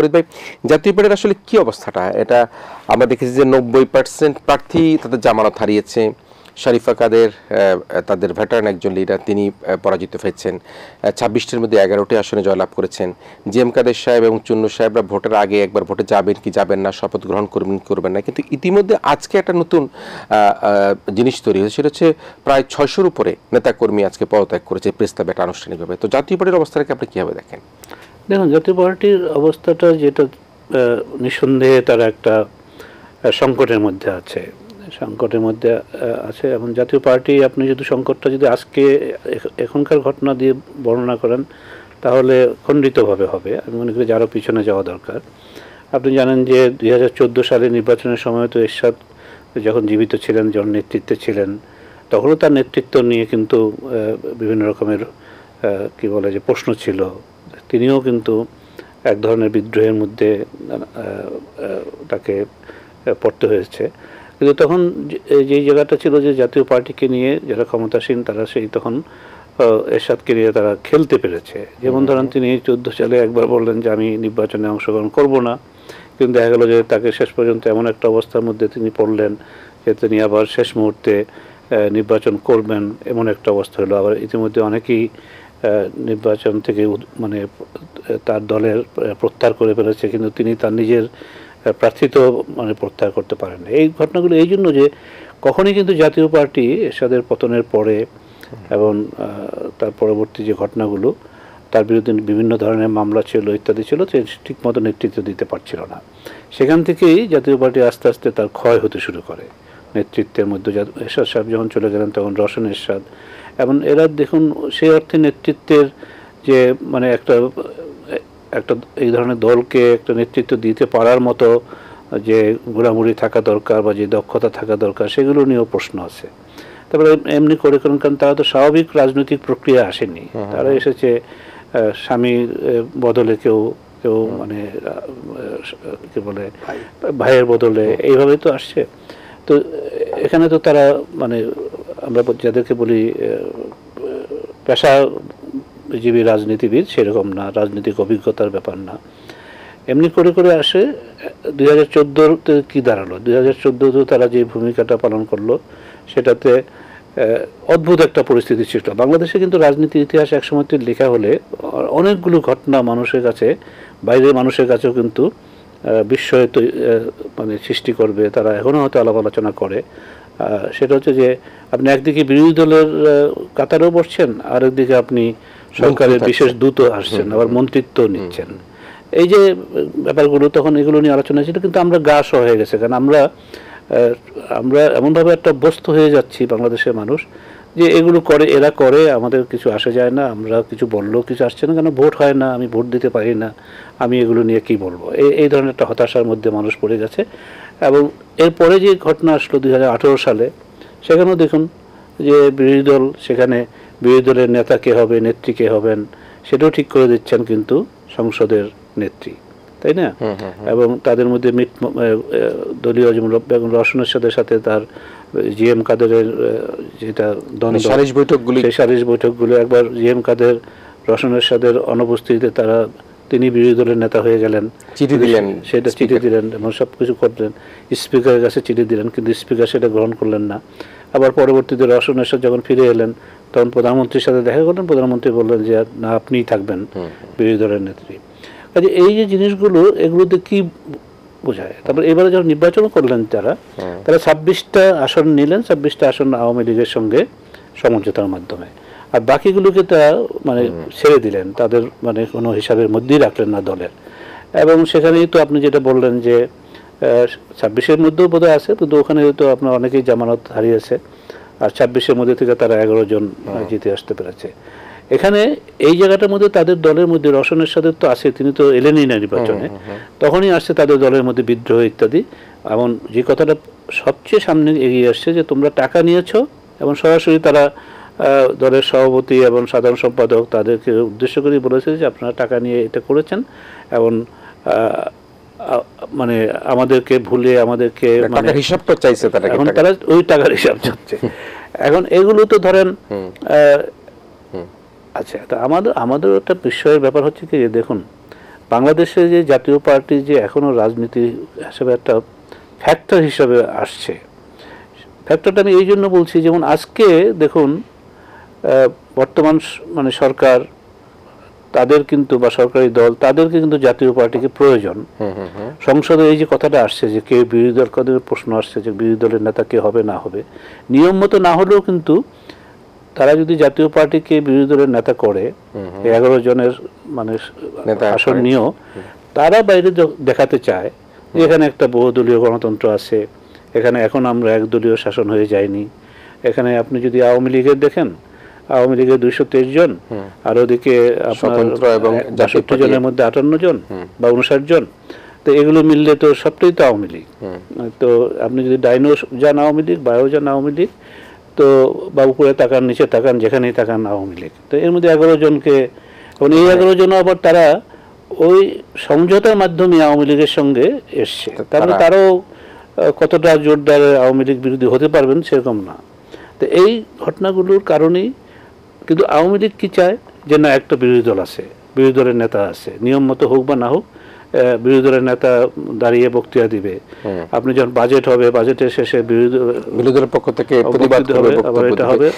ফরিদ ভাই, জাতীয় পার্টির আসলে কি অবস্থাটা? এটা আমরা দেখেছি যে নব্বই পার্সেন্ট প্রার্থী তাদের জামানত হারিয়েছে। শরীফা কাদের তাদের ভেটারান একজন লিডার তিনি পরাজিত হয়েছেন। ছাব্বিশটির মধ্যে এগারোটি আসনে জয়লাভ করেছেন। জি এম কাদের সাহেব এবং চুন্নু সাহেবরা ভোটের আগে একবার ভোটে যাবেন কি যাবেন না, শপথ গ্রহণ করবেন করবেন না, কিন্তু ইতিমধ্যে আজকে একটা নতুন জিনিস তৈরি হয়েছে। সেটা হচ্ছে প্রায় ছয়শোর উপরে নেতাকর্মী আজকে পদত্যাগ করেছে প্রেস ক্লাবে এটা আনুষ্ঠানিকভাবে। তো জাতীয় পার্টির অবস্থাটাকে আপনি কীভাবে দেখেন? দেখুন, জাতীয় পার্টির অবস্থাটা যেটা নিঃসন্দেহে তারা একটা সংকটের মধ্যে আছে। সংকটের মধ্যে আছে এবং জাতীয় পার্টি, আপনি যদি সংকটটা যদি আজকে এখনকার ঘটনা দিয়ে বর্ণনা করেন, তাহলে খণ্ডিতভাবে হবে। আমি মনে করি যে আরও পিছনে যাওয়া দরকার। আপনি জানেন যে দুই হাজার চোদ্দ সালে নির্বাচনের সময় তো এরশাদ যখন জীবিত ছিলেন, যখন নেতৃত্বে ছিলেন, তখনও তার নেতৃত্ব নিয়ে কিন্তু বিভিন্ন রকমের কি বলে যে প্রশ্ন ছিল। তিনিও কিন্তু এক ধরনের বিদ্রোহের মধ্যে তাকে পড়তে হয়েছে। কিন্তু তখন যে- জায়গাটা ছিল যে জাতীয় পার্টিকে নিয়ে যারা ক্ষমতাসীন তারা সেই তখন এরশাদকে নিয়ে তারা খেলতে পেরেছে। যেমন ধরেন তিনি চোদ্দ সালে একবার বললেন যে আমি নির্বাচনে অংশগ্রহণ করব না। কিন্তু দেখা গেল যে তাকে শেষ পর্যন্ত এমন একটা অবস্থার মধ্যে তিনি পড়লেন যে তিনি আবার শেষ মুহূর্তে নির্বাচন করবেন এমন একটা অবস্থা হলো। আবার ইতিমধ্যে অনেকেই নির্বাচন থেকে মানে তার দলের প্রত্যাহার করে ফেলেছে, কিন্তু তিনি তার নিজের প্রার্থিত মানে প্রত্যাহার করতে পারেন এই ঘটনাগুলো এই জন্য যে কখনই কিন্তু জাতীয় পার্টি এরশাদের পতনের পরে এবং তার পরবর্তী যে ঘটনাগুলো, তার বিরুদ্ধে বিভিন্ন ধরনের মামলা ছিল, ইত্যাদি ছিল, সে ঠিকমতো নেতৃত্ব দিতে পারছিল না। সেখান থেকেই জাতীয় পার্টি আস্তে আস্তে তার ক্ষয় হতে শুরু করে। নেতৃত্বের মধ্যে এরশাদ সাহেব যখন চলে গেলেন, তখন রসন এরশাদ এবং এরা দেখুন সেই অর্থে নেতৃত্বের যে মানে একটা একটা এই ধরনের দলকে একটা নেতৃত্ব দিতে পারার মতো যে ঘোরাঘুরি থাকা দরকার বা যে দক্ষতা থাকা দরকার সেগুলো নিয়েও প্রশ্ন আছে। তারপরে এমনি করে করেন কারণ তারা তো স্বাভাবিক রাজনৈতিক প্রক্রিয়া আসেনি। তারা এসেছে স্বামীর বদলে কেউ কেউ মানে আহ, আহ, কি বলে ভাইয়ের বদলে এইভাবে তো আসছে। তো এখানে তো তারা মানে আমরা যাদেরকে বলি পেশাজীবী রাজনীতিবিদ, সেরকম না, রাজনৈতিক অভিজ্ঞতার ব্যাপার না। এমনি করে করে আসে, দুই হাজার চোদ্দোতে কী দাঁড়াল? দুই হাজার চোদ্দোতেও তারা যে ভূমিকাটা পালন করল, সেটাতে অদ্ভুত একটা পরিস্থিতি ছিল বাংলাদেশে কিন্তু রাজনীতির ইতিহাস একসময় লেখা হলে, অনেকগুলো ঘটনা মানুষের কাছে, বাইরের মানুষের কাছেও কিন্তু বিস্ময় মানে সৃষ্টি করবে। তারা এখনও হয়তো আলাপ আলোচনা করে। সেটা হচ্ছে যে আপনি একদিকে বিরোধী দলের কাতারেও বসছেন আর একদিকে আপনি সরকারের বিশেষ দূত আসছেন আবার মন্ত্রিত্ব নিচ্ছেন। এই যে ব্যাপারগুলো তখন এগুলো নিয়ে আলোচনা ছিল কিন্তু আমরা গা সহ হয়ে গেছে কারণ আমরা আমরা এমনভাবে একটা অভ্যস্ত হয়ে যাচ্ছি বাংলাদেশের মানুষ যে এগুলো করে এরা করে আমাদের কিছু আসে যায় না আমরা কিছু বললেও কিছু আসছে না কেন ভোট হয় না আমি ভোট দিতে পারি না আমি এগুলো নিয়ে কি বলব? এই এই ধরনের একটা হতাশার মধ্যে মানুষ পড়ে গেছে এবং এরপরে যে ঘটনা আসলো দুই হাজার আঠেরো সালে সেখানেও দেখুন যে বিরোধী দল সেখানে বিরোধী দলের নেতা কে হবে নেত্রী কে হবেন সেটাও ঠিক করে দিচ্ছেন কিন্তু সংসদের নেত্রী তাই না? এবং তাদের মধ্যে মিট দলীয় রসনের সাথে সাথে তার জি এম কাদেরের যেটা দ্বন্দ্ব সালিশ বৈঠকগুলি সেই সারিস বৈঠকগুলো একবার জি এম কাদের রসনের সাদের অনুপস্থিতিতে তারা তিনি বিরোধী দলের নেতা হয়ে গেলেন। চিঠি দিলেন। সেটা চিঠি দিলেন এবং সব কিছু করলেন। স্পিকারের কাছে চিঠি দিলেন কিন্তু স্পিকার সেটা গ্রহণ করলেন না। আবার পরবর্তীতে রসনের সাথে যখন ফিরে এলেন তখন প্রধানমন্ত্রীর সাথে দেখা করলেন প্রধানমন্ত্রী বললেন যে না আপনিই থাকবেন বিরোধী দলের নেত্রী। কাজে এই যে জিনিসগুলো এগুলোতে কি বোঝায়। তারপর এবারে যখন নির্বাচন করলেন তারা তারা ছাব্বিশটা আসন নিলেন ছাব্বিশটা আসন আওয়ামী লীগের সঙ্গে সমঝোতার মাধ্যমে। আর বাকিগুলোকে তারা মানে ছেড়ে দিলেন তাদের মানে কোনো হিসাবের মধ্যেই রাখলেন না দলের। এবং সেখানেই তো আপনি যেটা বললেন যে ছাব্বিশের মধ্যেও বোধহয় আছে কিন্তু ওখানে তো আপনার অনেকেই জামানত হারিয়েছে। আর ছাব্বিশের মধ্যে থেকে তারা এগারো জন আহ, জিতে আসতে পেরেছে। এখানে এই জায়গাটার মধ্যে তাদের দলের মধ্যে রসনের সাথে তো আসে তিনি তো এলেনই না নির্বাচনে। তখনই আসছে তাদের দলের মধ্যে বিদ্রোহ ইত্যাদি। এমন যে কথাটা সবচেয়ে সামনে এগিয়ে আসছে যে তোমরা টাকা নিয়েছো এবং সরাসরি তারা দলের সভাপতি এবং সাধারণ সম্পাদক তাদেরকে উদ্দেশ্য করে বলেছে যে আপনারা টাকা নিয়ে এটা করেছেন এবং মানে আমাদেরকে ভুলে আমাদেরকে মানে টাকার হিসাবটা চাইছে তারা এখন তারা ওই টাকার হিসাব চাচ্ছে। এখন এগুলো তো ধরেন আচ্ছা তা আমাদের আমাদের একটা বিস্ময়ের ব্যাপার হচ্ছে কি যে দেখুন বাংলাদেশে যে জাতীয় পার্টি যে এখনও রাজনীতি হিসেবে একটা ফ্যাক্টর হিসেবে আসছে ফ্যাক্টরটা আমি এই জন্য বলছি যেমন আজকে দেখুন বর্তমান মানে সরকার তাদের কিন্তু বা সরকারি দল তাদেরকে কিন্তু জাতীয় পার্টিকে প্রয়োজন। সংসদে এই যে কথাটা আসছে যে কে বিরোধী দল প্রশ্ন আসছে যে বিরোধী দলের নেতা কে হবে না হবে নিয়ম মতো না হলেও কিন্তু তারা যদি জাতীয় পার্টিকে বিরোধী দলের নেতা করে এগারো জনের মানে আসন নিয়েও তারা বাইরে দেখাতে চায় যে এখানে একটা বহুদলীয় গণতন্ত্র আছে এখানে এখন আমরা একদলীয় শাসন হয়ে যায়নি এখানে আপনি যদি আওয়ামী লীগের দেখেন আওয়ামী লীগের দুইশো তেইশ জন আর ওদিকে বাষট্টি জনের মধ্যে আটান্ন জন বা উনষাট জন তো এগুলো মিললে তো সবটাই তো আওয়ামী লীগ। তো আপনি যদি ডাইনো যান আওয়ামী লীগ বায়ো যান আওয়ামী লীগ তো বা উপরে তাকান নিচে তাকান যেখানেই তাকান আওয়ামী লীগ। তো এর মধ্যে এগারো জনকে এবং এই এগারো জন আবার তারা ওই সমঝোতার মাধ্যমে আওয়ামী লীগের সঙ্গে এসছে। তারপরে তারাও কতটা জোরদার আওয়ামী লীগ বিরোধী হতে পারবেন সেরকম না। তো এই ঘটনাগুলোর কারণেই কিন্তু আওয়ামী লীগ কী চায়? যে না একটা বিরোধী দল আছে বিরোধী দলের নেতা আছে নিয়ম মতো হোক বা না হোক বিরোধী দলের নেতা দাঁড়িয়ে বক্তৃতা দিবে। আপনি যখন বাজেট হবে বাজেটের শেষে বিরোধী বিরোধী দলের পক্ষ থেকে প্রতিবাদ হবে আবার এটা হবে।